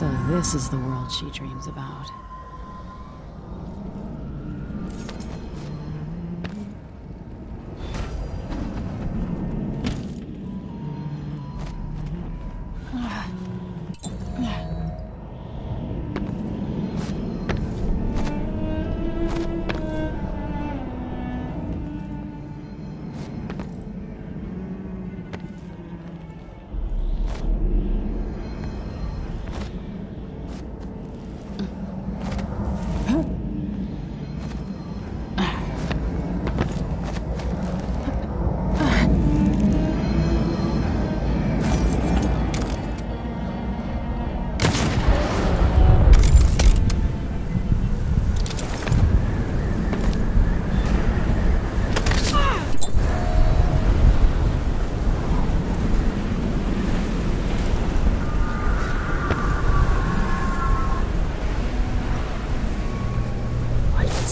So this is the world she dreams about.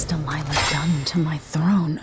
Delilah done to my throne?